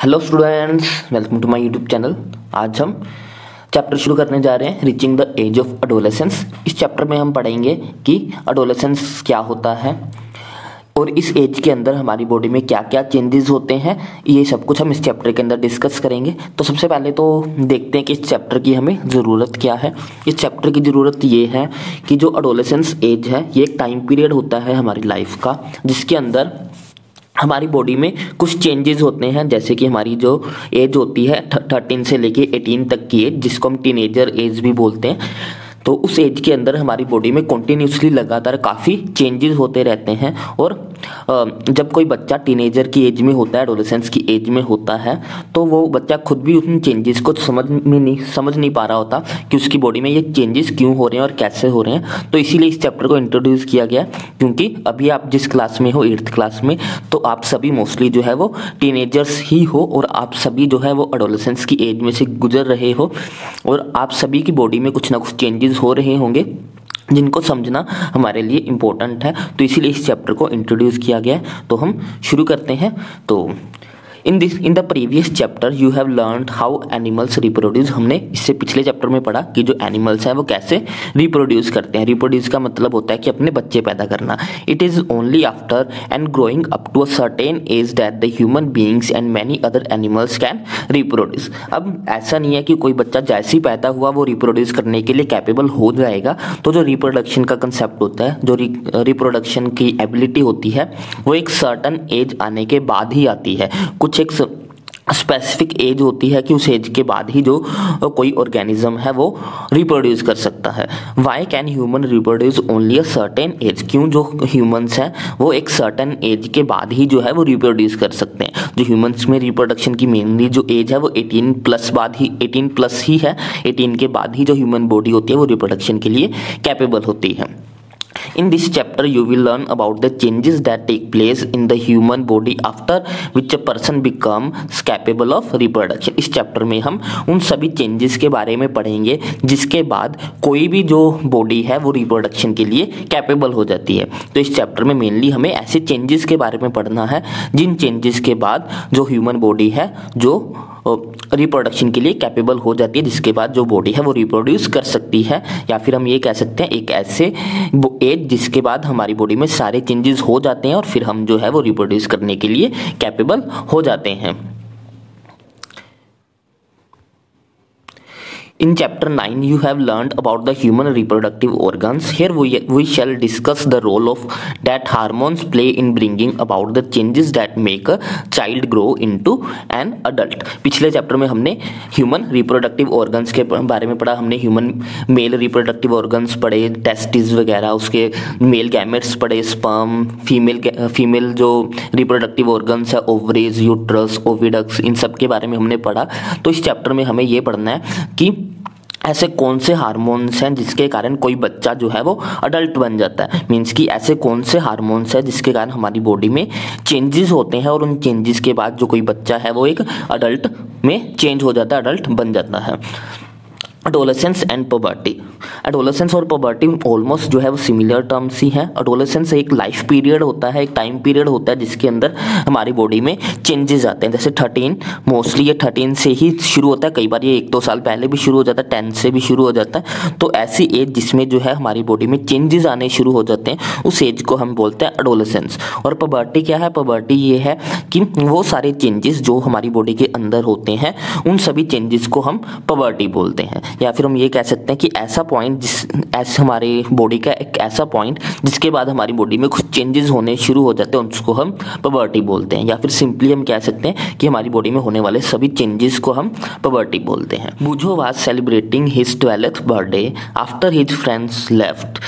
Hello students welcome to my YouTube channel आज हम chapter शुरू करने जा रहे हैं reaching the age of adolescence इस चैप्टर में हम पढ़ेंगे कि अडोलेसेंस क्या होता है और इस एज के अंदर हमारी बॉडी में क्या क्या चेंजेस होते हैं, ये सब कुछ हम इस चैप्टर के अंदर डिस्कस करेंगे। तो सबसे पहले तो देखते हैं कि इस चैप्टर की हमें ज़रूरत क्या है। इस चैप्टर की ज़रूरत ये है कि जो अडोलेसेंस एज है, ये एक टाइम पीरियड होता है हमारी लाइफ का, जिसके अंदर हमारी बॉडी में कुछ चेंजेस होते हैं, जैसे कि हमारी जो एज होती है थर्टीन से लेके एटीन तक की एज जिसको हम टीनेजर एज भी बोलते हैं। तो उस एज के अंदर हमारी बॉडी में कॉन्टीन्यूसली लगातार काफ़ी चेंजेस होते रहते हैं और जब कोई बच्चा टीनेजर की एज में होता है एडोलेसेंस की एज में होता है तो वो बच्चा खुद भी उन चेंजेस को समझ में नहीं, समझ नहीं पा रहा होता कि उसकी बॉडी में ये चेंजेस क्यों हो रहे हैं और कैसे हो रहे हैं। तो इसीलिए इस चैप्टर को इंट्रोड्यूस किया गया, क्योंकि अभी आप जिस क्लास में हो एट्थ क्लास में तो आप सभी मोस्टली जो है वो टीनेजर्स ही हो और आप सभी जो है वो एडोलेसेंस की एज में से गुजर रहे हो और आप सभी की बॉडी में कुछ ना कुछ चेंजेस हो रहे होंगे, जिनको समझना हमारे लिए इम्पोर्टेंट है। तो इसीलिए इस चैप्टर को इंट्रोड्यूस किया गया है। तो हम शुरू करते हैं। तो in this in the previous chapter you have learn how animals reproduce हमने इससे पिछले चैप्टर में पढ़ा कि जो एनिमल्स हैं, वो कैसे रिप्रोड्यूस करते हैं। रिप्रोड्यूस का मतलब होता है कि अपने बच्चे पैदा करना। It is only after and growing up to a certain age that the human beings and many other animals can reproduce अब ऐसा नहीं है कि कोई बच्चा जैसे ही पैदा हुआ, वो रिप्रोड्यूस करने के लिए कैपेबल हो जाएगा। तो जो रिप्रोडक्शन का कंसेप्ट होता है, जो रिप्रोडक्शन की एबिलिटी होती है, वो एक सर्टन एज आने के बाद ही आती है। कुछ कुछ एक स्पेसिफिक एज होती है कि उस एज के बाद ही जो कोई ऑर्गेनिज्म है वो रिप्रोड्यूस कर सकता है। Why can human reproduce only a certain age क्यों जो ह्यूमंस हैं, वो एक सर्टेन एज के बाद ही जो है वो रिप्रोड्यूस कर सकते हैं। जो ह्यूमंस में रिप्रोडक्शन की मेनली जो एज है वो 18 प्लस बाद ही 18 प्लस ही है। 18 के बाद ही जो ह्यूमन बॉडी होती है वो रिप्रोडक्शन के लिए कैपेबल होती है। In this chapter, you will learn about the changes that take place in the human body after which a person becomes capable of reproduction. इस चैप्टर में हम उन सभी चेंजेस के बारे में पढ़ेंगे जिसके बाद कोई भी जो बॉडी है वो रिप्रोडक्शन के लिए कैपेबल हो जाती है तो इस चैप्टर में मेनली हमें ऐसे चेंजेस के बारे में पढ़ना है जिन चेंजेस के बाद जो ह्यूमन बॉडी है जो रिप्रोडक्शन के लिए कैपेबल हो जाती है, जिसके बाद जो बॉडी है वो रिप्रोड्यूस कर सकती है, या फिर हम ये कह सकते हैं एक ऐसे एज जिसके बाद हमारी बॉडी में सारे चेंजेस हो जाते हैं और फिर हम जो है वो रिप्रोड्यूस करने के लिए कैपेबल हो जाते हैं। In chapter 9, you have learned about the human reproductive organs. Here we, we shall discuss the role of that hormones play in bringing about the changes that make a child grow into an adult. पिछले chapter में हमने human reproductive organs के बारे में पढ़ा हमने human male reproductive organs पढ़े testis वगैरह उसके मेल गैमेट्स पढ़े स्पर्म फीमेल फीमेल जो रिप्रोडक्टिव ऑर्गन्स है ओवरीज यूट्रस ओविडक्स इन सब के बारे में हमने पढ़ा तो इस चैप्टर में हमें ये पढ़ना है कि ऐसे कौन से हार्मोन्स हैं जिसके कारण कोई बच्चा जो है वो अडल्ट बन जाता है? मीन्स कि ऐसे कौन से हार्मोन्स हैं जिसके कारण हमारी बॉडी में चेंजेस होते हैं और उन चेंजेस के बाद जो कोई बच्चा है वो एक अडल्ट में चेंज हो जाता है अडल्ट बन जाता है। अडोलेसेंस एंड पबर्टी अडोलेसेंस और पबर्टी ऑलमोस्ट जो है वो सिमिलर टर्म्स ही हैं। अडोलेसेंस एक लाइफ पीरियड होता है, एक टाइम पीरियड होता है जिसके अंदर हमारी बॉडी में चेंजेस आते हैं। जैसे थर्टीन मोस्टली ये थर्टीन से ही शुरू होता है। कई बार ये एक दो साल पहले भी शुरू हो जाता है टेंथ से भी शुरू हो जाता है। तो ऐसी एज जिसमें जो है हमारी बॉडी में चेंजेस आने शुरू हो जाते हैं, उस एज को हम बोलते हैं अडोलेसेंस और पबर्टी क्या है? पबर्टी ये है कि वो सारे चेंजेस जो हमारी बॉडी के अंदर होते हैं, उन सभी चेंजेस को हम पबर्टी बोलते हैं। या फिर हम ये कह सकते हैं कि ऐसा पॉइंट जिस, ऐसे हमारे बॉडी का एक ऐसा पॉइंट जिसके बाद हमारी बॉडी में कुछ चेंजेस होने शुरू हो जाते हैं, उसको हम पबर्टी बोलते हैं। या फिर सिंपली हम कह सकते हैं कि हमारी बॉडी में होने वाले सभी चेंजेस को हम पबर्टी बोलते हैं। Boojho was celebrating his twelfth birthday after his friends left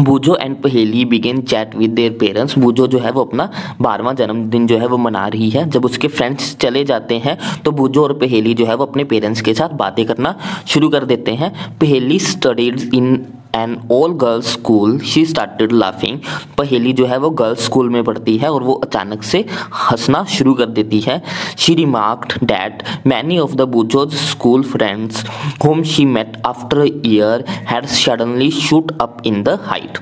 Boojho and Paheli began chat with their parents Boojho जो है वो अपना बारहवां जन्मदिन जो है वो मना रही है। जब उसके फ्रेंड्स चले जाते हैं तो बूजो और पहेली जो है वो अपने पेरेंट्स के साथ बातें करना शुरू कर देते हैं। Paheli studies in an all girls school she started laughing Paheli जो है वो गर्ल्स स्कूल में पढ़ती है और वो अचानक से हंसना शुरू कर देती है। She remarked that many of the Boojho's school friends whom she met after year had suddenly shoot up in the height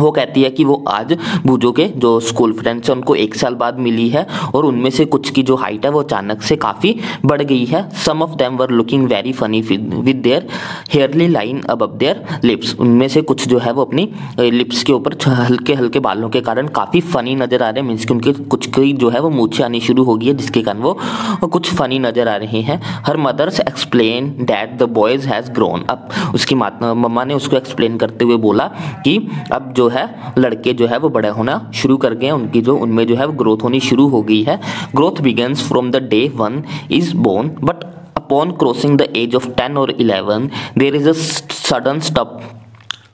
वो कहती है कि वो आज बूजो के जो स्कूल फ्रेंड्स हैं, उनको एक साल बाद मिली है और उनमें से कुछ की जो हाइट है, वो अचानक से काफ़ी बढ़ गई है। Some of them were looking very funny with their hairy line upper their lips उनमें से कुछ जो है, वो अपनी लिप्स के ऊपर हल्के हल्के बालों के कारण काफ़ी फनी नज़र आ रहे हैं। मीन्स कि उनके कुछ की जो है, वो मूछे आनी शुरू हो गई है, जिसके कारण वो कुछ फनी नज़र आ रहे हैं। Her mothers explain that the boys has grown अब उसकी मम्मा ने उसको एक्सप्लेन करते हुए बोला कि अब जो जो है, लड़के जो है, वो बड़े होना शुरू कर गए उनकी जो, उनमें जो है ग्रोथ होनी शुरू हो गई है। Growth begins from the day one is born but upon crossing the age of ten और eleven there is a sudden stop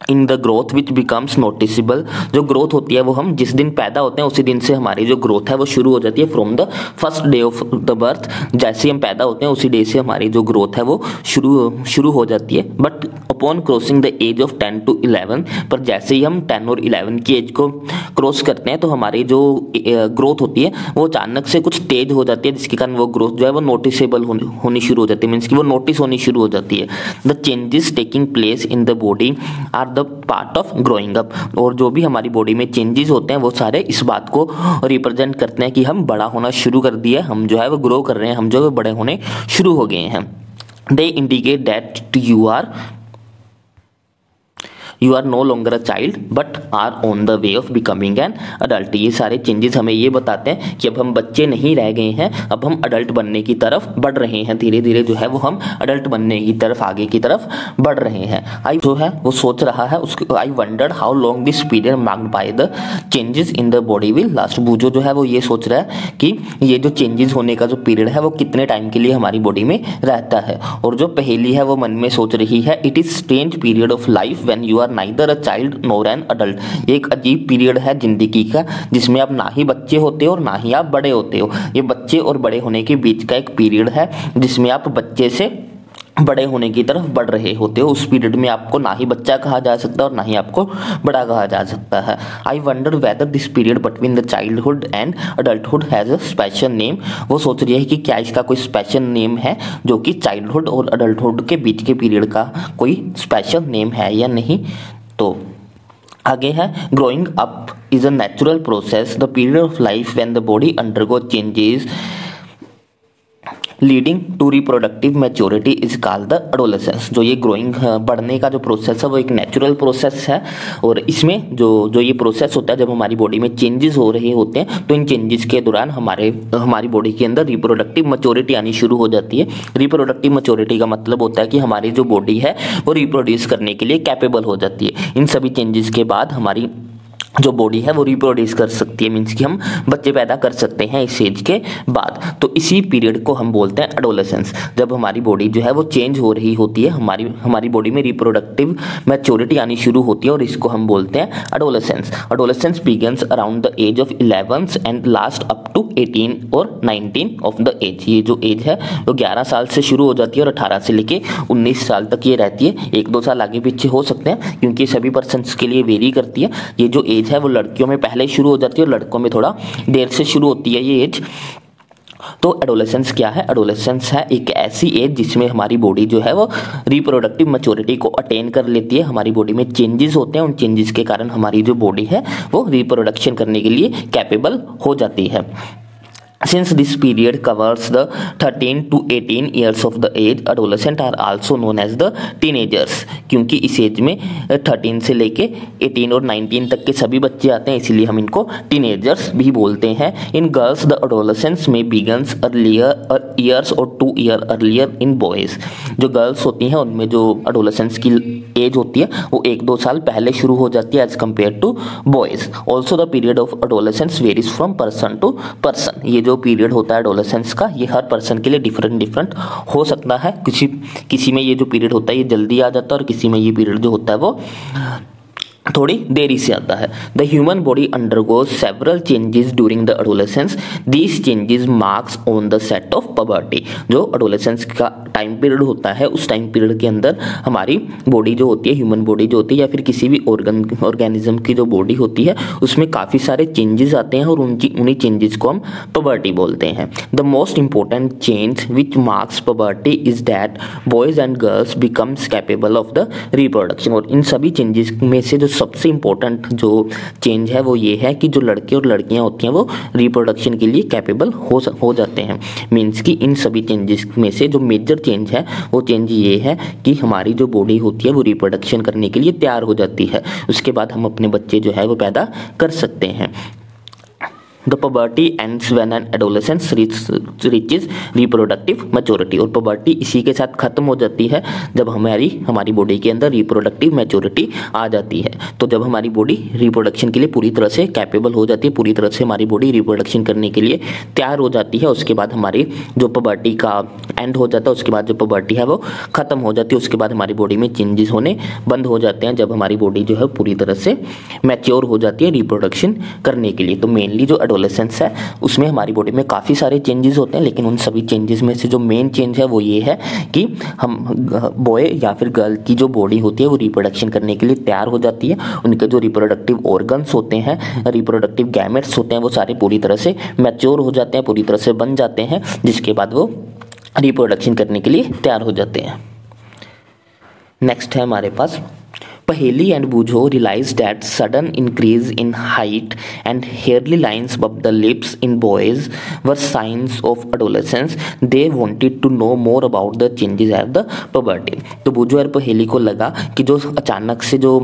in the growth which becomes noticeable जो ग्रोथ होती है वो हम जिस दिन पैदा होते हैं, उसी दिन से हमारी जो ग्रोथ है वो शुरू हो जाती है from the first day of the birth जैसे हम पैदा होते हैं, उसी डे से हमारी जो ग्रोथ है वो शुरू शुरू हो जाती है। But upon crossing the age of ten to eleven पर जैसे ही हम टेन और इलेवन की एज को क्रॉस करते हैं तो हमारी जो ग्रोथ होती है, वो अचानक से कुछ तेज हो जाती है, जिसके कारण वो ग्रोथ जो है वो नोटिसेबल होनी शुरू हो जाती है। मीन्स की वो नोटिस होनी शुरू हो जाती है। The changes taking place in the body are the part of growing up और जो भी हमारी बॉडी में चेंजेस होते हैं, वो सारे इस बात को रिप्रेजेंट करते हैं कि हम बड़ा होना शुरू कर दिया हम जो है वो ग्रो कर रहे हैं। हम जो है बड़े होने शुरू हो गए हैं। They indicate that you are you are no longer a child but are on the way of becoming an adult ये सारे चेंजेस हमें ये बताते हैं कि अब हम बच्चे नहीं रह गए हैं, अब हम अडल्ट बनने की तरफ़ बढ़ रहे हैं। धीरे धीरे जो है वो हम अडल्ट बनने की तरफ़, आगे की तरफ़ बढ़ रहे हैं। आई जो है वो सोच रहा है, उसके I wondered how long this period marked by the changes in the body will last Boojho जो है वो ये सोच रहा है कि ये जो चेंजेस होने का जो पीरियड है, वो कितने टाइम के लिए हमारी बॉडी में रहता है। और जो पहली है, वो मन में सोच रही है it is strange period of life when you are neither a child nor an adult एक अजीब पीरियड है ज़िंदगी का, जिसमें आप ना ही बच्चे होते हो और ना ही आप बड़े होते हो। ये बच्चे और बड़े होने के बीच का एक पीरियड है, जिसमें आप बच्चे से बड़े होने की तरफ़ बढ़ रहे होते हो। उस पीरियड में आपको ना ही बच्चा कहा जा सकता और ना ही आपको बड़ा कहा जा सकता है। I wonder whether this period between the childhood and adulthood has a special name वो सोच रही है कि क्या इसका कोई स्पेशल नेम है, जो कि चाइल्डहुड और अडल्टहुड के बीच के पीरियड का कोई स्पेशल नेम है या नहीं? तो आगे है growing up is a natural process the period of life when the body undergo changes leading to reproductive maturity is called the adolescence जो ये ग्रोइंग बढ़ने का जो प्रोसेस है, वो एक नेचुरल प्रोसेस है। और इसमें जो जो ये प्रोसेस होता है, जब हमारी बॉडी में चेंजेस हो रहे होते हैं तो इन चेंजेस के दौरान हमारे, हमारी बॉडी के अंदर रिप्रोडक्टिव मेच्योरिटी आनी शुरू हो जाती है। रिप्रोडक्टिव मेच्योरिटी का मतलब होता है कि हमारी जो बॉडी है, वो रिप्रोड्यूस करने के लिए कैपेबल हो जाती है। इन सभी चेंजेस के बाद हमारी जो बॉडी है, वो रिप्रोड्यूस कर सकती है मीन्स कि हम बच्चे पैदा कर सकते हैं इस एज के बाद। तो इसी पीरियड को हम बोलते हैं एडोलेसेंस जब हमारी बॉडी जो है, वो चेंज हो रही होती है, हमारी हमारी बॉडी में रिप्रोडक्टिव मैच्योरिटी आनी शुरू होती है और इसको हम बोलते हैं adolescence adolescence begins around the age of eleven and last up to eighteen और नाइनटीन ऑफ़ द एज ये जो एज है, वो ग्यारह साल से शुरू हो जाती है और अठारह से लेके उन्नीस साल तक ये रहती है। एक दो साल आगे पीछे हो सकते हैं, क्योंकि सभी पर्सन के लिए वेरी करती है। ये जो एज है, वो लड़कियों में पहले शुरू हो जाती है और लड़कों में थोड़ा देर से शुरू होती है ये एज। तो एडोलेसेंस क्या है? एडोलेसेंस है एक ऐसी एज जिसमें हमारी बॉडी जो है वो रिप्रोडक्टिव मेच्योरिटी को अटेन कर लेती है। हमारी बॉडी में चेंजेस होते हैं, उन चेंजेस के कारण हमारी जो बॉडी है वो रिप्रोडक्शन करने के लिए कैपेबल हो जाती है। Since this period covers the 13 to 18 years of the age, adolescent are also known as the teenagers. क्योंकि इस एज में 13 से लेके 18 और 19 तक के सभी बच्चे आते हैं इसीलिए हम इनको टीनेजर्स भी बोलते हैं। इन गर्ल्स द अडोलसेंस में बिगन्स अर्लियर ईयर्स और two year earlier in boys जो गर्ल्स होती हैं उनमें जो अडोलसेंस की एज होती है, वो एक दो साल पहले शुरू हो जाती है as compare to boys also the period of adolescence varies from person to person ये जो पीरियड होता है एडोलेसेंस का, ये हर पर्सन के लिए डिफरेंट डिफरेंट हो सकता है। किसी किसी में ये जो पीरियड होता है, ये जल्दी आ जाता है और किसी में ये पीरियड जो होता है वो थोड़ी देरी से आता है। The human body undergoes several changes during the adolescence these changes marks on the set of puberty जो अडोलेसेंस का टाइम पीरियड होता है, उस टाइम पीरियड के अंदर हमारी बॉडी जो होती है ह्यूमन बॉडी जो होती है या फिर किसी भी ऑर्गन ऑर्गेनिज्म की जो बॉडी होती है, उसमें काफ़ी सारे चेंजेस आते हैं और उनकी, उन्हीं चेंजेस को हम पबर्टी बोलते हैं। The most important change which marks puberty is that boys and girls becomes capable of the reproduction और इन सभी चेंजेस में से जो सबसे इम्पोर्टेंट जो चेंज है वो ये है कि जो लड़के और लड़कियाँ होती हैं वो रिप्रोडक्शन के लिए कैपेबल हो हो जाते हैं। मीन्स कि इन सभी चेंजेस में से जो मेजर चेंज है, वो चेंज ये है कि हमारी जो बॉडी होती है वो रिप्रोडक्शन करने के लिए तैयार हो जाती है। उसके बाद हम अपने बच्चे जो है वो पैदा कर सकते हैं। The puberty ends when an adolescence reaches reproductive maturity और पबर्टी इसी के साथ खत्म हो जाती है जब हमारी हमारी बॉडी के अंदर रिप्रोडक्टिव मैच्योरिटी आ जाती है। तो जब हमारी बॉडी रिप्रोडक्शन के लिए पूरी तरह से कैपेबल हो जाती है, पूरी तरह से हमारी बॉडी रिप्रोडक्शन करने के लिए तैयार हो जाती है, उसके बाद हमारी जो पबर्टी का एंड हो जाता है, उसके बाद जो पबर्टी है वो खत्म हो जाती है, उसके बाद हमारी बॉडी में चेंजेस होने बंद हो जाते हैं, जब हमारी बॉडी जो है पूरी तरह से मैच्योर हो जाती है रिप्रोडक्शन करने के लिए। तो मेनली जो एडोलेसेंस है, उसमें हमारी बॉडी में काफ़ी सारे चेंजेस होते हैं, लेकिन उन सभी चेंजेस में से जो मेन चेंज है वो ये है कि हम बॉय या फिर गर्ल की जो बॉडी होती है वो रिप्रोडक्शन करने के लिए तैयार हो जाती है। उनके जो रिप्रोडक्टिव ऑर्गन्स होते हैं रिप्रोडक्टिव गैमेट्स होते हैं, वो सारे पूरी तरह से मैच्योर हो जाते हैं, पूरी तरह से बन जाते हैं, जिसके बाद वो रिप्रोडक्शन करने के लिए तैयार हो जाते हैं। नेक्स्ट है हमारे पास Paheli and Boojho realise that sudden increase in height and hairy lines above the lips in boys were signs of adolescence they wanted to know more about the changes at the puberty तो बुझो और पहेली को लगा कि जो अचानक से जो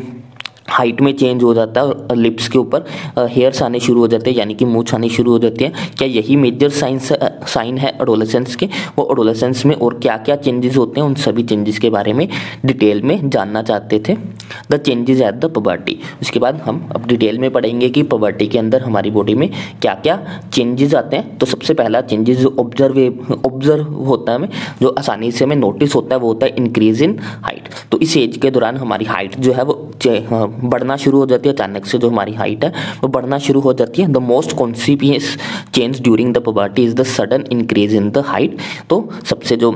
हाइट में चेंज हो जाता है, और लिप्स के ऊपर हेयर्स आने शुरू हो जाते हैं, यानी कि मूछ आने शुरू हो जाती है। क्या यही मेजर साइंस साइन है एडोलेसेंस के? वो एडोलेसेंस में और क्या क्या चेंजेस होते हैं, उन सभी चेंजेस के बारे में डिटेल में जानना चाहते थे। The changes at the puberty उसके बाद हम अब डिटेल में पढ़ेंगे कि पबर्टी के अंदर हमारी बॉडी में क्या क्या चेंजेस आते हैं। तो सबसे पहला चेंजेस जो ऑब्ज़र्व ऑब्ज़र्व होता है हमें, जो आसानी से हमें नोटिस होता है, वो होता है इंक्रीज इन हाइट तो इस एज के दौरान हमारी हाइट जो है, वो बढ़ना शुरू हो जाती है अचानक से जो हमारी हाइट है, वो बढ़ना शुरू हो जाती है। The most conspicuous change during the puberty is the sudden increase in the height तो सबसे जो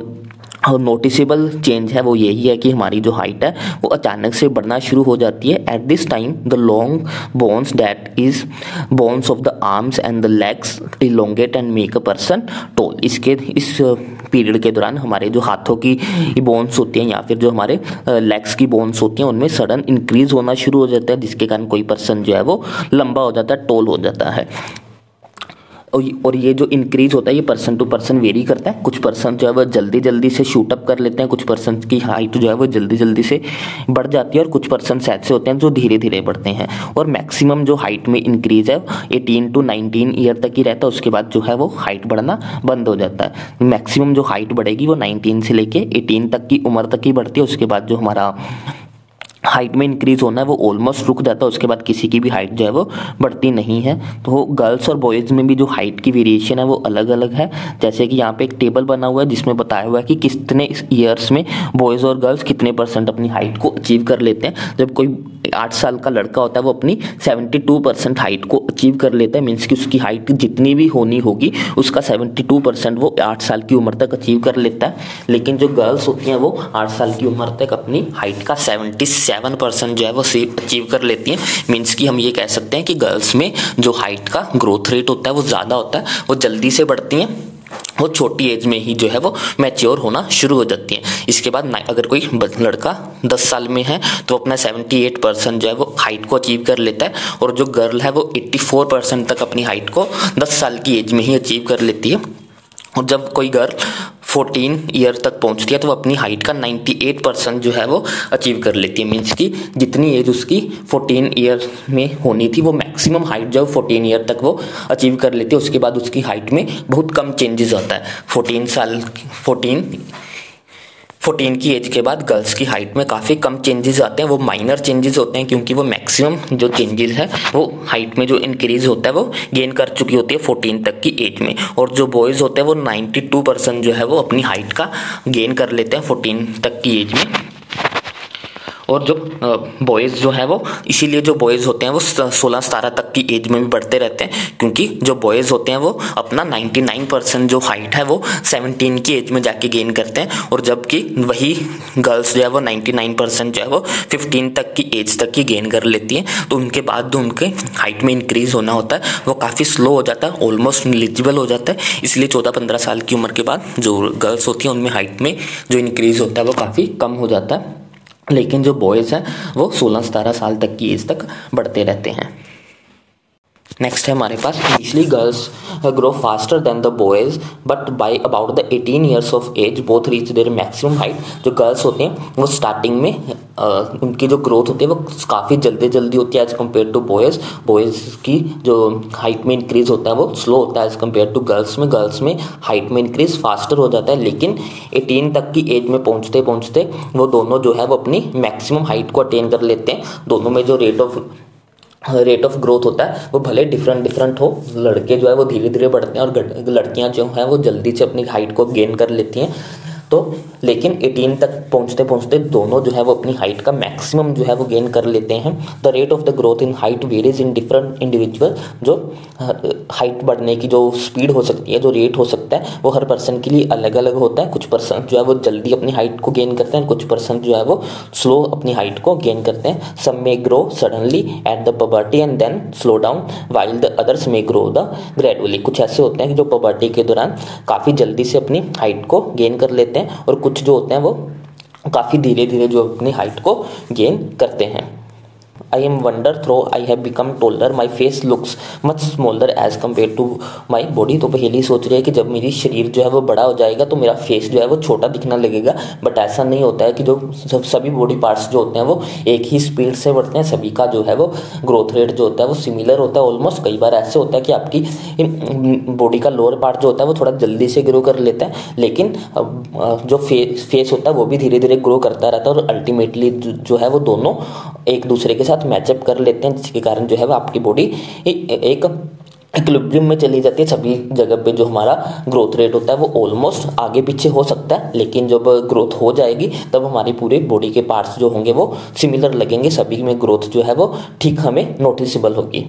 नोटिसेबल चेंज है वो यही है कि हमारी जो हाइट है, वो अचानक से बढ़ना शुरू हो जाती है। At this time the long bones that is bones of the arms and the legs elongate and make a person tall इसके, इस पीरियड के दौरान हमारे जो हाथों की बोन्स होती हैं या फिर जो हमारे लेग्स की बोन्स होती हैं, उनमें सडन इंक्रीज होना शुरू हो जाता है, जिसके कारण कोई पर्सन जो है वो लंबा हो जाता है टोल हो जाता है। और ये जो इंक्रीज होता है, ये पर्सन टू पर्सन वेरी करता है। कुछ पर्सन जो है, वो जल्दी जल्दी से शूट अप कर लेते हैं। कुछ पर्सन की हाइट जो है, वो जल्दी जल्दी से बढ़ जाती है और कुछ पर्सन ऐसे होते हैं, जो धीरे धीरे बढ़ते हैं। और मैक्सिमम जो हाइट में इंक्रीज है एटीन टू नाइनटीन ईयर तक ही रहता है। उसके बाद जो है, वो हाइट बढ़ना बंद हो जाता है। मैक्सिमम जो हाइट बढ़ेगी, वो नाइनटीन से लेके एटीन तक की उम्र तक ही बढ़ती है। उसके बाद जो हमारा हाइट में इंक्रीज होना है, वो ऑलमोस्ट रुक जाता है, उसके बाद किसी की भी हाइट जो है वो बढ़ती नहीं है। तो गर्ल्स और बॉयज़ में भी जो हाइट की वेरिएशन है, वो अलग अलग है। जैसे कि यहाँ पे एक टेबल बना हुआ है, जिसमें बताया हुआ है कि कितने ईयर्स में बॉयज़ और गर्ल्स कितने परसेंट अपनी हाइट को अचीव कर लेते हैं। जब कोई आठ साल का लड़का होता है, वो अपनी सेवेंटी टू परसेंट हाइट को अचीव कर लेता है मीन्स कि उसकी हाइट जितनी भी होनी होगी, उसका सेवेंटी टू परसेंट वो आठ साल की उम्र तक अचीव कर लेता है। लेकिन जो गर्ल्स होती हैं, वो आठ साल की उम्र तक अपनी हाइट का सेवेंटी सेवन परसेंट जो है, वो अचीव कर लेती हैं। मीन्स कि हम ये कह सकते हैं कि गर्ल्स में जो हाइट का ग्रोथ रेट होता है, वो ज़्यादा होता है, वो जल्दी से बढ़ती हैं। वो छोटी एज में ही जो है वो मैच्योर होना शुरू हो जाती है। इसके बाद अगर कोई लड़का 10 साल में है तो अपना 78 परसेंट जो है वो हाइट को अचीव कर लेता है और जो गर्ल है वो 84 परसेंट तक अपनी हाइट को 10 साल की एज में ही अचीव कर लेती है। और जब कोई गर्ल 14 ईयर तक पहुँचती है तो वो अपनी हाइट का 98 परसेंट जो है वो अचीव कर लेती है। मीन्स कि जितनी एज उसकी 14 ईयर में होनी थी, वो मैक्सिमम हाइट जो 14 ईयर तक वो अचीव कर लेती है। उसके बाद उसकी हाइट में बहुत कम चेंजेस आता है। 14 साल 14 फोर्टीन की एज के बाद गर्ल्स की हाइट में काफ़ी कम चेंजेस आते हैं। वो माइनर चेंजेस होते हैं क्योंकि वो मैक्सिमम जो चेंजेस है, वो हाइट में जो इंक्रीज होता है, वो गेन कर चुकी होती है फोर्टीन तक की एज में। और जो बॉयज़ होते हैं, वो नाइन्टी टू परसेंट जो है, वो अपनी हाइट का गेन कर लेते हैं फोर्टीन तक की एज में। और जो बॉयज़ जो है वो, इसीलिए जो बॉयज़ होते हैं वो सोलह सतारह तक की एज में भी बढ़ते रहते हैं, क्योंकि जो बॉयज़ होते हैं वो अपना 99 परसेंट जो हाइट है वो 17 की एज में जाके गेन करते हैं, और जबकि वही गर्ल्स जो है वो 99 परसेंट जो है वो 15 तक की एज तक की गेन कर लेती हैं तो उनके बाद जो उनके हाइट में इंक्रीज होना होता है, वो काफ़ी स्लो हो जाता है ऑलमोस्ट इलिजिबल हो जाता है, इसलिए चौदह पंद्रह साल की उम्र के बाद जो गर्ल्स होती हैं उनमें हाइट में जो इंक्रीज होता है वो काफ़ी कम हो जाता है। लेकिन जो बॉयज़ हैं, वो सोलह सतारह साल तक की एज तक बढ़ते रहते हैं। नेक्स्ट है हमारे पास initially girls grow faster than the boys but by about the 18 years of age both reach their maximum height जो गर्ल्स होते हैं वो स्टार्टिंग में uh, उनकी जो ग्रोथ होती है वो काफ़ी जल्दी जल्दी होती है as compare to boys boys की जो हाइट में इंक्रीज होता है वो स्लो होता है एज कंपेयर टू गर्ल्स में. गर्ल्स में हाइट में इंक्रीज फास्टर हो जाता है लेकिन एटीन तक की एज में पहुँचते पहुँचते वो दोनों जो है वो अपनी मैक्सिमम हाइट को अटेन कर लेते हैं. दोनों में जो rate of rate of growth होता है, वो भले डिफरेंट डिफरेंट हो, लड़के जो है वो धीरे धीरे बढ़ते हैं और लड़कियाँ जो हैं वो जल्दी से अपनी हाइट को गेन कर लेती हैं। तो लेकिन 18 तक पहुँचते पहुँचते दोनों जो है वो अपनी हाइट का मैक्सिमम जो है वो गेन कर लेते हैं। The rate of the growth in height varies in different individual जो हाइट बढ़ने की जो स्पीड हो सकती है, जो रेट हो सकता है, वो हर पर्सन के लिए अलग अलग होता है। कुछ पर्सन जो है वो जल्दी अपनी हाइट को गेन करते हैं, कुछ पर्सन जो है वो स्लो अपनी हाइट को गेन करते हैं। Some may grow suddenly at the puberty and then slow down while the others may grow the gradually कुछ ऐसे होते हैं जो पबर्टी के दौरान काफ़ी जल्दी से अपनी हाइट को गेन कर लेते हैं। और कुछ जो होते हैं वो काफ़ी धीरे धीरे जो अपनी हाइट को गेन करते हैं। I am wonder though I have become taller my face looks much smaller as compare to my body तो पहली सोच रही है कि जब मेरी शरीर जो है वो बड़ा हो जाएगा तो मेरा फेस जो है वो छोटा दिखना लगेगा। बट ऐसा नहीं होता है कि जो सब, सभी बॉडी पार्ट्स जो होते हैं वो एक ही स्पीड से बढ़ते हैं, सभी का जो है वो ग्रोथ रेट जो होता है वो सिमिलर होता है। ऑलमोस्ट कई बार ऐसे होता है कि आपकी बॉडी का लोअर पार्ट जो होता है वो थोड़ा जल्दी से ग्रो कर लेता है। लेकिन जो फेस फेस होता है वो भी धीरे धीरे ग्रो करता रहता है और अल्टीमेटली जो है वो दोनों एक दूसरे के साथ मैचअप कर लेते हैं, जिसके कारण जो है वो आपकी बॉडी एक इक्विलिब्रियम में चली जाती है। सभी जगह पे जो हमारा ग्रोथ रेट होता है, वो ऑलमोस्ट आगे पीछे हो सकता है। लेकिन जब ग्रोथ हो जाएगी, तब हमारी पूरे बॉडी के पार्ट्स जो होंगे, वो सिमिलर लगेंगे। सभी में ग्रोथ जो है वो ठीक हमें नोटिसेबल होगी।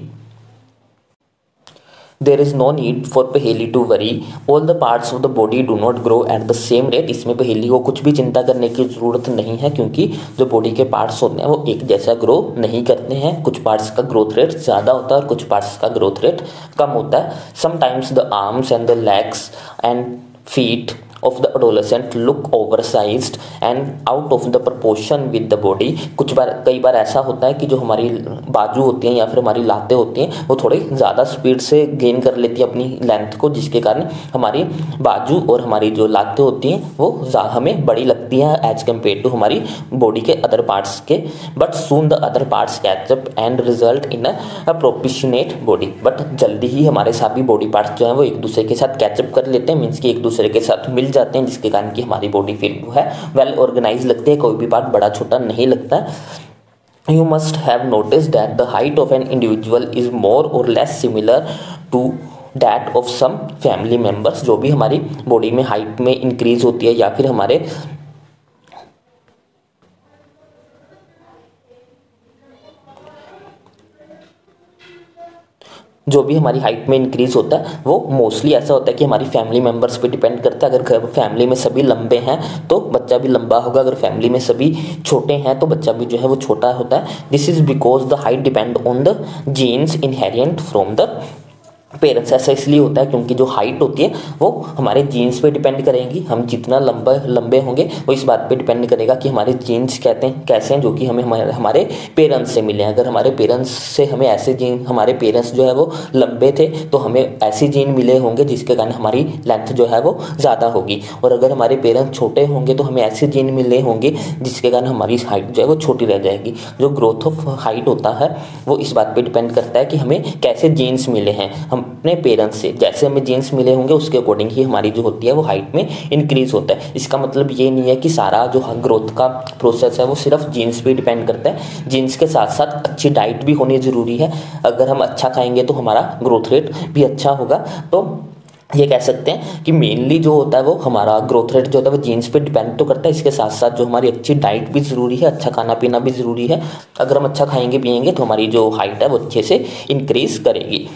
There is no need for Paheli to worry all the parts of the body do not grow at the same rate इसमें पहेली को कुछ भी चिंता करने की ज़रूरत नहीं है क्योंकि जो बॉडी के पार्ट्स होते हैं, वो एक जैसा ग्रो नहीं करते हैं। कुछ पार्ट्स का ग्रोथ रेट ज़्यादा होता है और कुछ पार्ट्स का ग्रोथ रेट कम होता है। Sometimes the arms and the legs and feet of the adolescent look oversized and out of the proportion with the body कुछ बार, कई बार ऐसा होता है कि जो हमारी बाजू होती हैं या फिर हमारी लातें होती हैं, वो थोड़ी ज़्यादा स्पीड से गेन कर लेती है अपनी लेंथ को, जिसके कारण हमारी बाजू और हमारी जो लातें होती हैं, वो हमें बड़ी लगती हैं एज कंपेयर टू हमारी बॉडी के अदर पार्ट्स के। But soon the other parts catch up and result in a proportionate body but जल्दी ही हमारे सभी बॉडी पार्ट्स जो हैं, वो एक दूसरे के साथ कैचअप कर लेते हैं मीन्स कि एक दूसरे के साथ मिल जाते हैं, जिसके कारण कि हमारी बॉडी फिर है वेल ऑर्गेनाइज लगती है। कोई भी पार्ट बड़ा छोटा नहीं लगता। You must have noticed that the height of an individual is more or less similar to that of some family members जो भी हमारी बॉडी में हाइट में इंक्रीज होती है, या फिर हमारे जो भी हमारी हाइट में इंक्रीज होता है, वो मोस्टली ऐसा होता है कि हमारी फैमिली मेंबर्स पे डिपेंड करता है। अगर घर फैमिली में सभी लंबे हैं तो बच्चा भी लंबा होगा। अगर फैमिली में सभी छोटे हैं तो बच्चा भी जो है वो छोटा होता है। This is because the height depend on the genes inherited from the parents ऐसा इसलिए होता है क्योंकि जो हाइट होती है, वो हमारे जीन्स पे डिपेंड करेंगी। हम जितना लंबा, लंबे होंगे, वो इस बात पे डिपेंड करेगा कि हमारे जीन्स कहते हैं, कैसे हैं, जो कि हमें हमारे हमारे पेरेंट्स से मिले हैं। अगर हमारे पेरेंट्स से हमें ऐसे जीन हमारे पेरेंट्स जो है वो लंबे थे तो हमें ऐसे जीन मिले होंगे, जिसके कारण हमारी लेंथ जो है वो ज़्यादा होगी। और अगर हमारे पेरेंट्स छोटे होंगे तो हमें ऐसे जीन मिले होंगे, जिसके कारण हमारी हाइट जो है वो छोटी रह जाएगी। जो ग्रोथ ऑफ़ हाइट होता है, वो इस बात पर डिपेंड करता है कि हमें कैसे जीन्स मिले हैं। हम अपने पेरेंट्स से, जैसे हमें जीन्स मिले होंगे, उसके अकॉर्डिंग ही हमारी जो होती है, वो हाइट में इंक्रीज होता है। इसका मतलब ये नहीं है कि सारा जो ग्रोथ का प्रोसेस है, वो सिर्फ़ जीन्स पे डिपेंड करता है। जीन्स के साथ साथ अच्छी डाइट भी होनी ज़रूरी है। अगर हम अच्छा खाएँगे तो हमारा ग्रोथ रेट भी अच्छा होगा। तो ये कह सकते हैं कि मेनली जो होता है, वो हमारा ग्रोथ रेट जो होता है, वो जीन्स पे डिपेंड तो करता है। इसके साथ साथ जो हमारी अच्छी डाइट भी ज़रूरी है अच्छा खाना पीना भी ज़रूरी है। अगर हम अच्छा खाएँगे, पिएँगे तो हमारी जो हाइट है, वो अच्छे से इंक्रीज करेगी।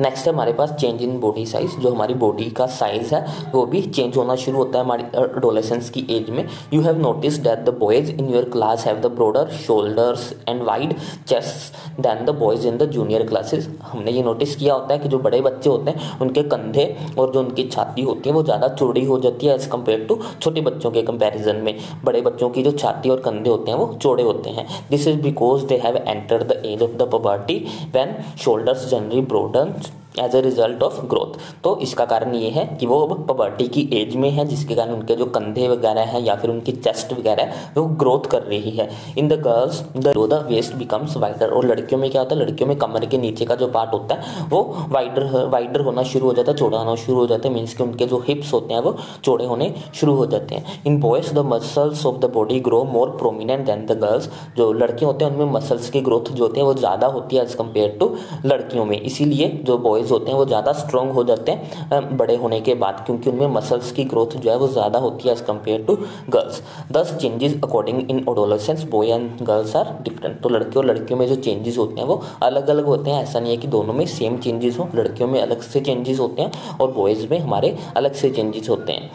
नेक्स्ट है हमारे पास चेंज इन बॉडी साइज़ जो हमारी बॉडी का साइज़ है, वो भी चेंज होना शुरू होता है हमारी एडोलेसेंस की एज में। You have notice that the boys in your class have the broader shoulders and wide chest than the boys in the junior classes हमने ये नोटिस किया होता है कि जो बड़े बच्चे होते हैं, उनके कंधे और जो उनकी छाती होती है, वो ज़्यादा चौड़ी हो जाती है एज कंपेयर टू छोटे बच्चों के कंपेरिजन में। बड़े बच्चों की जो छाती और कंधे होते हैं, वो चौड़े होते हैं। This is because they have enter the age of the puberty when shoulders generally broaden as a result of growth तो इसका कारण ये है कि वो अब पबर्टी की एज में है, जिसके कारण उनके जो कंधे वगैरह हैं या फिर उनकी चेस्ट वगैरह है, वो ग्रोथ कर रही है। In the girls the the waist becomes wider और लड़कियों में क्या होता है? लड़कियों में कमर के नीचे का जो पार्ट होता है, वो वाइडर वाइडर होना शुरू हो जाता है चौड़ा होना शुरू हो जाता है मीन्स कि उनके जो हिप्स होते हैं, वो चौड़े होने शुरू हो जाते हैं। In boys the muscles of the body grow more prominent than the girls जो लड़के होते हैं, उनमें मसल्स की ग्रोथ जो होती है, वो ज़्यादा होती है एज कंपेयर टू लड़कियों में। इसीलिए जो बॉयज़ होते हैं, वो ज़्यादा स्ट्रॉन्ग हो जाते हैं बड़े होने के बाद, क्योंकि उनमें मसल्स की ग्रोथ जो है वो ज़्यादा होती है as compare to girls thus changes according in adolescence boy and girls are different तो लड़कियों और लड़कियों में जो चेंजेस होते हैं, वो अलग अलग होते हैं। ऐसा नहीं है कि दोनों में सेम चेंजेस हो, लड़कियों में अलग से चेंजेस होते हैं और बॉयज़ में हमारे अलग से चेंजेस होते हैं।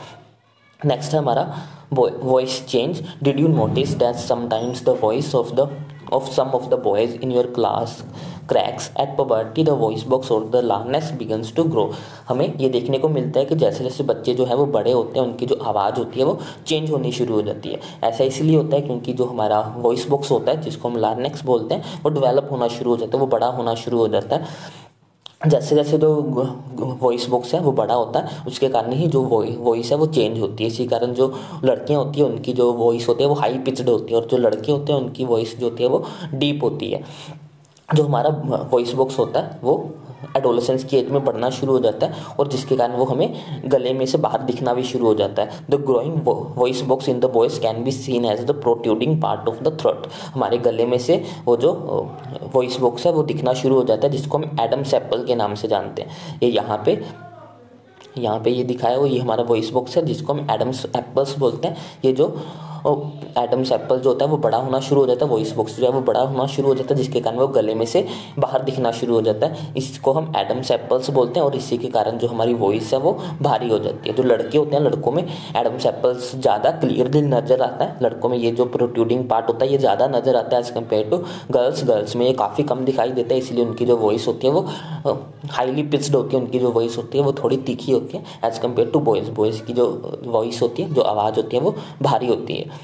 नेक्स्ट है हमारा voice change did you notice that sometimes the voice of the of some of the boys in your class cracks at puberty, the voice box or the larynx begins to grow. हमें ये देखने को मिलता है कि जैसे जैसे बच्चे जो है वो बड़े होते हैं, उनकी जो आवाज़ होती है वो चेंज होनी शुरू हो जाती है। ऐसा इसलिए होता है क्योंकि जो हमारा वॉइस बॉक्स होता है, जिसको हम लार्नेक्स बोलते हैं, वो डेवलप होना शुरू हो जाता है, वो बड़ा होना शुरू हो जाता है। जैसे जैसे जो वॉइस बॉक्स है, वो बड़ा होता है, उसके कारण ही जो वॉइस है वो चेंज होती है। इसी कारण जो लड़कियाँ होती है, उनकी जो वॉइस होती है, वो हाई पिचड होती है, और जो लड़के होते हैं, उनकी वॉइस जो होती है, वो डीप होती है। जो हमारा वॉइस बॉक्स होता है, वो एडोलेसेंस की एज में बढ़ना शुरू हो जाता है और जिसके कारण वो हमें गले में से बाहर दिखना भी शुरू हो जाता है। The growing voice box in the voice can be seen as the protruding part of the throat हमारे गले में से वो जो वॉइस बॉक्स है, वो दिखना शुरू हो जाता है, जिसको हम एडम सेपल के नाम से जानते हैं। ये यहाँ पे यहाँ पे ये दिखाया हुआ, ये हमारा वॉइस बॉक्स है, जिसको हम एडम्स एप्पल्स बोलते हैं। ये जो एटम्स एप्पल जो होता है वो बड़ा होना शुरू हो जाता है वॉइस बॉक्स जो है वो बड़ा होना शुरू हो जाता है, जिसके कारण वो गले में से बाहर दिखना शुरू हो जाता है। इसको हम एडम्स एप्पल्स बोलते हैं और इसी के कारण जो हमारी वॉइस है वो भारी हो जाती है। जो लड़के होते हैं, लड़कों में एडम्स एप्पल्स ज़्यादा क्लियरली नज़र आता है। लड़कों में ये जो प्रोट्यूडिंग पार्ट होता है, ये ज़्यादा नज़र आता है as compare to girls girls में ये काफ़ी कम दिखाई देता है, इसलिए उनकी जो वॉइस होती है वो हाईली पिच्ड होती है, उनकी जो वॉइस होती है वो थोड़ी तीखी होती है। As compare to boys boys की जो वॉइस होती है, जो आवाज़ होती है वो भारी होती है।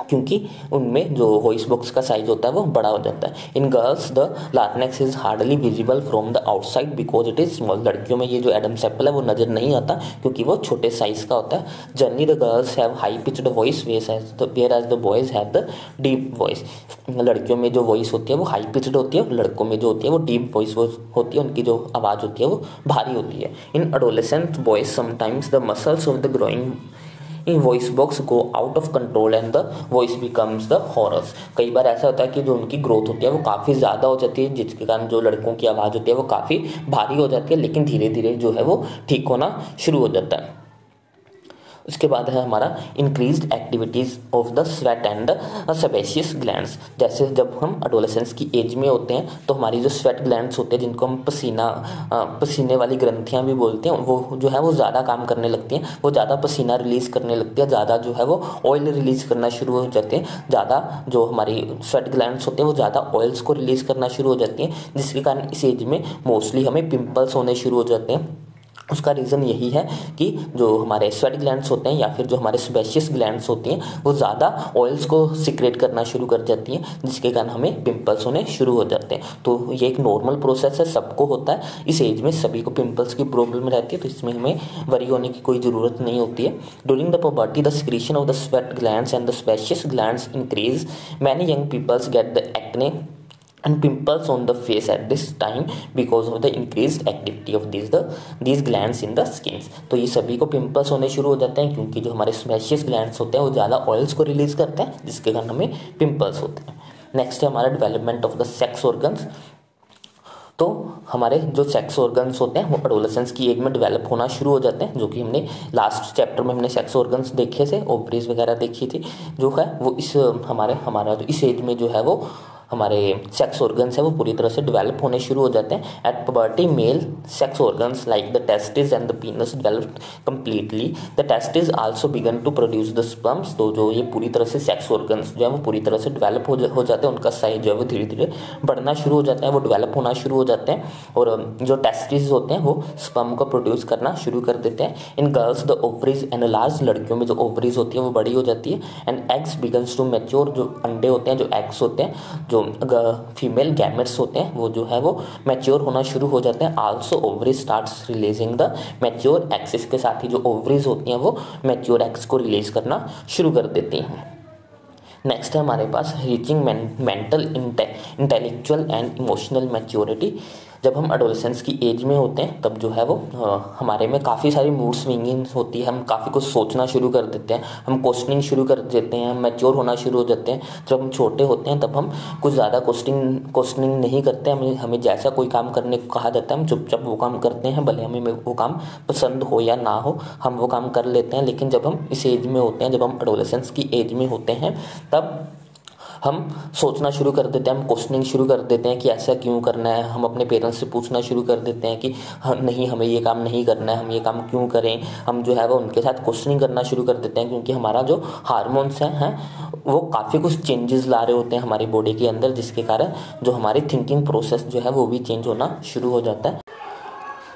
क्योंकि उनमें जो वॉइस बॉक्स का साइज़ होता है, वो बड़ा हो जाता है। In girls the larynx is hardly visible from the outside because it is small लड़कियों में ये जो एडम सेपल है, वो नज़र नहीं आता, क्योंकि वो छोटे साइज़ का होता है। Generally the girls have high pitched voice whereas the boys have the deep voice लड़कियों में जो वॉइस होती है, वो हाई पिच्ड होती है, और लड़कों में जो होती है, वो डीप वॉइस होती है, उनकी जो आवाज़ होती है, वो भारी होती है। In adolescent boys sometimes the muscles of the growing voice box go out of control and the voice becomes the hoarse कई बार ऐसा होता है कि जो उनकी ग्रोथ होती है वो काफ़ी ज़्यादा हो जाती है, जिसके कारण जो लड़कों की आवाज़ होती है वो काफ़ी भारी हो जाती है, लेकिन धीरे धीरे जो है वो ठीक होना शुरू हो जाता है। उसके बाद है हमारा increase activities of the sweat and sebaceous gland जैसे जब हम अडोलेसेंस की एज में होते हैं तो हमारी जो स्वेट ग्लैंड होते हैं, जिनको हम पसीना पसीने वाली ग्रंथियाँ भी बोलते हैं, वो जो है वो ज़्यादा काम करने लगती हैं, वो ज़्यादा पसीना रिलीज़ करने लगती है, ज़्यादा जो है वो ऑयल रिलीज़ करना शुरू हो जाते हैं, ज़्यादा जो हमारी स्वेट ग्लैंड होते हैं, वो ज़्यादा ऑयल्स को रिलीज़ करना शुरू हो जाती हैं, जिसके कारण इस एज में मोस्टली हमें पिंपल्स होने शुरू हो जाते हैं। उसका रीज़न यही है कि जो हमारे स्वेट ग्लैंड्स होते हैं या फिर जो हमारे स्पेशियस ग्लैंड्स होती हैं, वो ज़्यादा ऑयल्स को सिक्रेट करना शुरू कर जाती हैं, जिसके कारण हमें पिंपल्स होने शुरू हो जाते हैं। तो ये एक नॉर्मल प्रोसेस है, सबको होता है। इस एज में सभी को पिंपल्स की प्रॉब्लम रहती है तो इसमें हमें वरी होने की कोई ज़रूरत नहीं होती है। During the puberty the secretion of the sweat gland and the spacious gland increase many young peoples get the acne and pimples on the face at this time because of the increased activity of these, the, these glands in the skins. तो ये सभी को pimples होने शुरू हो जाते हैं क्योंकि जो हमारे स्मेशियस ग्लैंड्स होते हैं, वो ज़्यादा ऑयल्स को रिलीज़ करते हैं, जिसके कारण हमें पिंपल्स होते हैं। नेक्स्ट है हमारा development of the sex organs तो हमारे जो सेक्स ऑर्गन्स होते हैं, वो एडोलेसेंस की एज में डेवलप होना शुरू हो जाते हैं, जो कि हमने लास्ट चैप्टर में हमने सेक्स ऑर्गन्स देखे थे ओवरीज वगैरह देखी थी, जो है वो इस, हमारे, हमारा इस एज में जो है वो हमारे सेक्स ऑर्गन्स है वो पूरी तरह से डेवलप होने शुरू हो जाते हैं। At puberty male sex organs like the testis and the penis develop completely the testis also begin to produce the sperms तो जो ये पूरी तरह से सेक्स ऑर्गन्स जो है वो पूरी तरह से डेवलप हो, हो जाते हैं। उनका साइज़ जो है वो धीरे धीरे बढ़ना शुरू हो जाता है वो डेवलप होना शुरू हो जाते हैं। और जो टेस्टिस होते हैं वो स्पम को प्रोड्यूस करना शुरू कर देते हैं। In girls the ovaries and large लड़कियों में जो ओवरीज होती है वो बड़ी हो जाती है। And eggs begins to mature जो अंडे होते हैं जो एग्स होते हैं जो फीमेल गैमेट्स होते हैं, वो जो है वो मैच्योर होना शुरू हो जाते हैं। Also ovary start releasing the mature eggs के साथ ही जो ओवरीज होती हैं, वो मैच्योर एक्स को रिलीज़ करना शुरू कर देती हैं। नेक्स्ट है हमारे पास reaching mental intellectual and emotional maturity जब हम अडोलसेंस की एज में होते हैं, तब जो है वो हमारे में काफ़ी सारी मूड स्विंगिंग होती है। हम काफ़ी कुछ सोचना शुरू कर देते हैं। हम क्वेश्चनिंग शुरू कर देते हैं। हम मैच्योर होना शुरू हो जाते हैं। जब हम छोटे होते हैं, तब हम कुछ ज़्यादा क्वेश्चनिंग क्वेश्चनिंग नहीं करते। हमें हमें जैसा कोई काम करने को कहा जाता है, हम चुपचाप वो काम करते हैं, भले हमें वो काम पसंद हो या ना हो, हम वो काम कर लेते हैं। लेकिन जब हम इस एज में होते हैं, जब हम अडोलेसेंस की एज में होते हैं, तब हम सोचना शुरू कर देते हैं, हम क्वेश्चनिंग शुरू कर देते हैं कि ऐसा क्यों करना है, हम अपने पेरेंट्स से पूछना शुरू कर देते हैं कि हम नहीं, हमें ये काम नहीं करना है, हम ये काम क्यों करें। हम जो है वो उनके साथ क्वेश्चनिंग करना शुरू कर देते हैं क्योंकि हमारा जो हारमोन्स हैं हैं, वो काफ़ी कुछ चेंजेस ला रहे होते हैं हमारी बॉडी के अंदर, जिसके कारण जो हमारी थिंकिंग प्रोसेस जो है वो भी चेंज होना शुरू हो जाता है।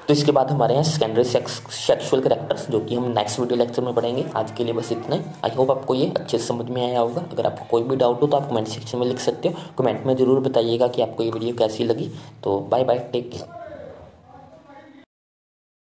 तो इसके बाद हमारे यहाँ सेकेंडरी सेक्स सेक्शुअल करेक्टर्स जो कि हम नेक्स्ट वीडियो लेक्चर में पढ़ेंगे। आज के लिए बस इतना ही। आई होप आपको ये अच्छे से समझ में आया होगा। अगर आपको कोई भी डाउट हो तो आप कमेंट सेक्शन में लिख सकते हो। कमेंट में ज़रूर बताइएगा कि आपको ये वीडियो कैसी लगी। तो बाय बाय टेक केयर